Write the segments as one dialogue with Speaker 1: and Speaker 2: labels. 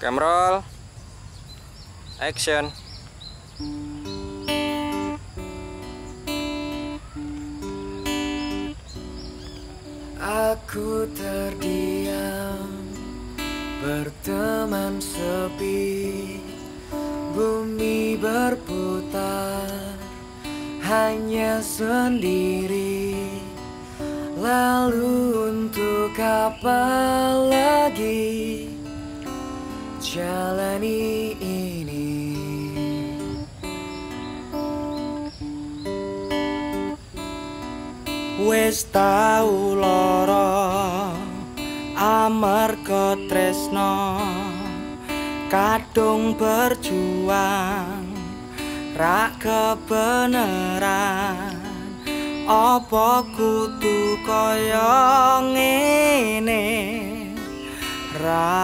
Speaker 1: Camroll Action.
Speaker 2: Aku terdiam Berteman sepi. Bumi berputar Hanya sendiri. Lalu untuk apa lagi Jalani ini. Wes tau loro amarga tresno kadung berjuang rak kebenaran apa kudu kaya ngene? Ra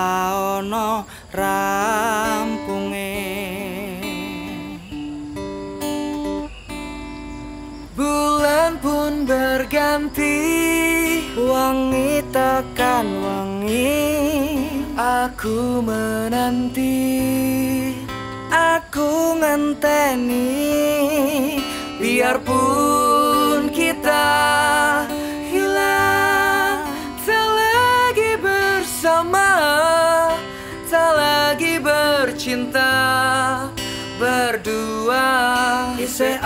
Speaker 2: berganti Wangi tekan wangi Aku menanti Aku ngenteni. Biarpun kita hilang Tak lagi bersama Tak lagi bercinta Berdua. Ise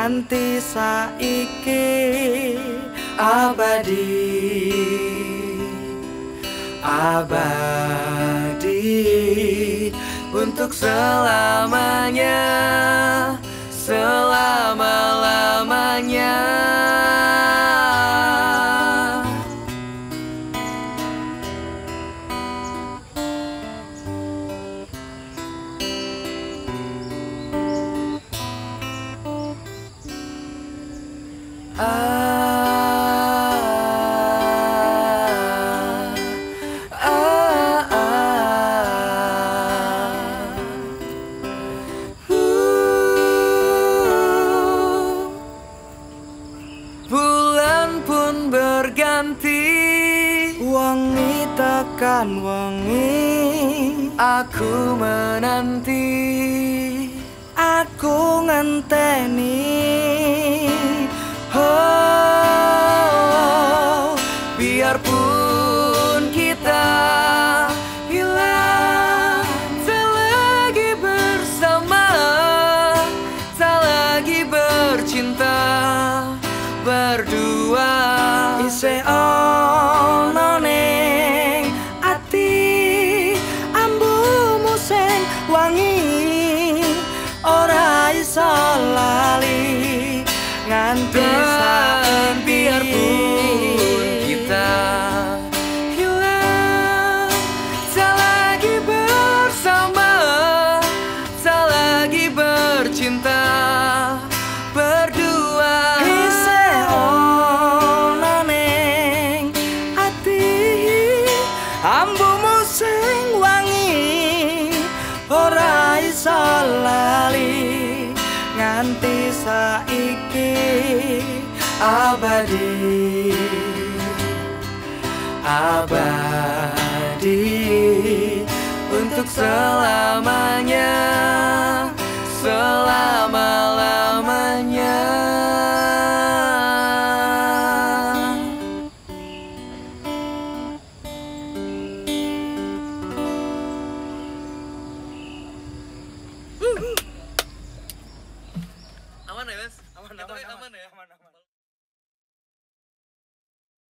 Speaker 2: Nganti saiki abadi. Abadi. Untuk selamanya selama-lamanya Bulan pun berganti. Wangi tekan wangi. Aku menanti. Aku ngenteni Biarpun kita hilang Tak lagi bersama Tak lagi bercinta Berdua. Ise ono ning ati Ambumu sing wangi. Ora iso lali Nganti Nganti saiki abadi. Abadi. Untuk selamanya selama-lamanya.
Speaker 3: Aman ya mas
Speaker 2: Aman, aman,
Speaker 3: aman,
Speaker 2: aman.
Speaker 3: ya
Speaker 2: Aman, aman.